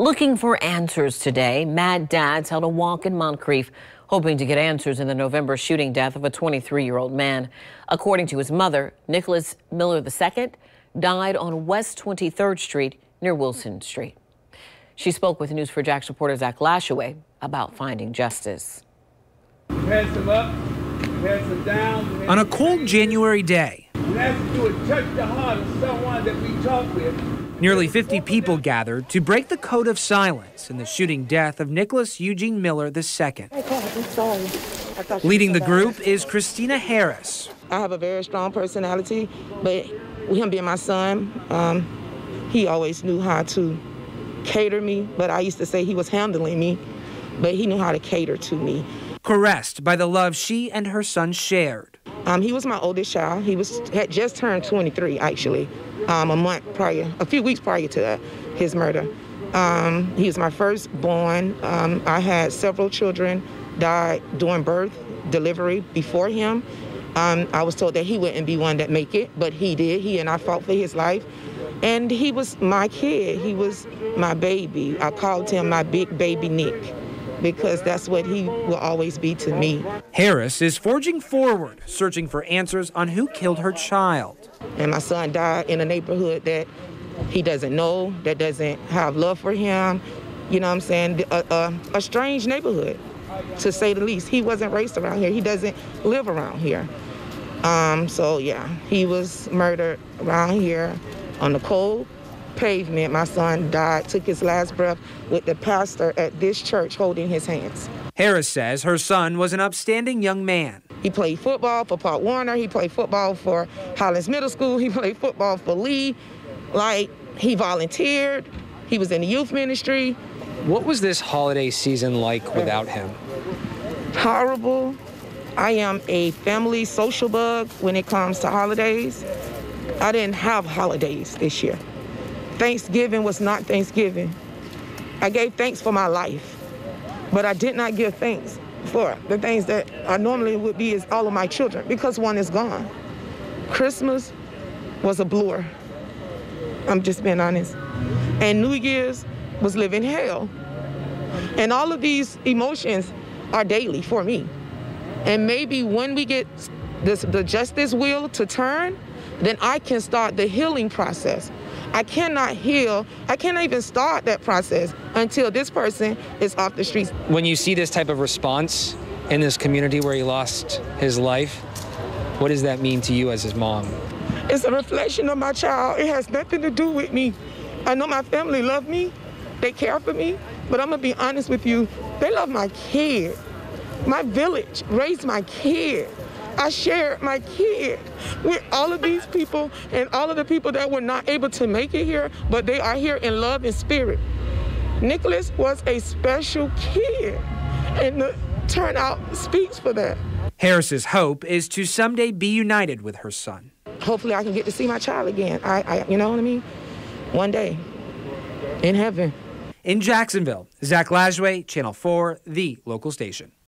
Looking for answers today, Mad Dads held a walk in Moncrief, hoping to get answers in the November shooting death of a 23-year-old man. According to his mother, Nicholas Miller II died on West 23rd Street near Wilson Street. She spoke with News4JAX reporter Zach Lashaway about finding justice. Up, on a cold January day, Nearly 50 people gathered to break the code of silence in the shooting death of Nicholas Eugene Miller II. Leading the group is Christina Harris. I have a very strong personality, but with him being my son, um, he always knew how to cater me, but I used to say he was handling me, but he knew how to cater to me. Caressed by the love she and her son shared. Um, he was my oldest child. He was had just turned 23, actually um, a month prior, a few weeks prior to his murder. Um, he was my firstborn. Um, I had several children die during birth, delivery before him. Um, I was told that he wouldn't be one that make it, but he did. He and I fought for his life. And he was my kid. He was my baby. I called him my big baby Nick because that's what he will always be to me. Harris is forging forward, searching for answers on who killed her child. And my son died in a neighborhood that he doesn't know, that doesn't have love for him. You know what I'm saying? A, a, a strange neighborhood, to say the least. He wasn't raised around here. He doesn't live around here. Um, so yeah, he was murdered around here on the cold pavement. My son died, took his last breath with the pastor at this church holding his hands. Harris says her son was an upstanding young man. He played football for Pop Warner. He played football for Highlands Middle School. He played football for Lee. Like, he volunteered. He was in the youth ministry. What was this holiday season like without him? Horrible. I am a family social bug when it comes to holidays. I didn't have holidays this year. Thanksgiving was not Thanksgiving. I gave thanks for my life, but I did not give thanks for the things that I normally would be is all of my children because one is gone. Christmas was a blur. I'm just being honest. And New Year's was living hell. And all of these emotions are daily for me. And maybe when we get this, the justice wheel to turn, then I can start the healing process. I cannot heal, I cannot even start that process until this person is off the streets. When you see this type of response in this community where he lost his life, what does that mean to you as his mom? It's a reflection of my child. It has nothing to do with me. I know my family love me, they care for me, but I'm gonna be honest with you, they love my kid. My village raised my kid. I shared my kid with all of these people and all of the people that were not able to make it here, but they are here in love and spirit. Nicholas was a special kid, and the turnout speaks for that. Harris's hope is to someday be united with her son. Hopefully, I can get to see my child again. I, I you know what I mean? One day, in heaven. In Jacksonville, Zach Lashaway, Channel 4, the local station.